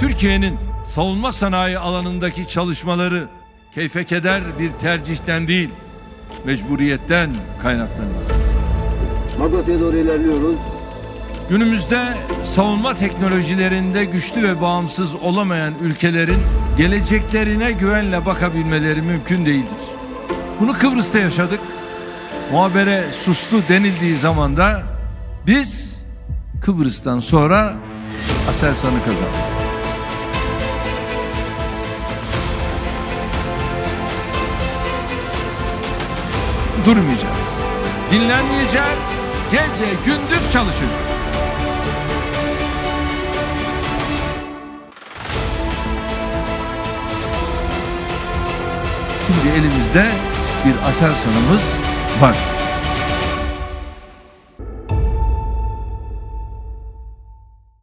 Türkiye'nin savunma sanayi alanındaki çalışmaları keyfe keder bir tercihten değil, mecburiyetten kaynaklanıyor. Madrasa'ya doğru ilerliyoruz. Günümüzde savunma teknolojilerinde güçlü ve bağımsız olamayan ülkelerin geleceklerine güvenle bakabilmeleri mümkün değildir. Bunu Kıbrıs'ta yaşadık. Muhabere sustu denildiği zaman da biz Kıbrıs'tan sonra Aselsan'ı kazandık. Durmayacağız. Dinlenmeyeceğiz. Gece gündüz çalışacağız. Şimdi elimizde bir Aselsan'ımız var.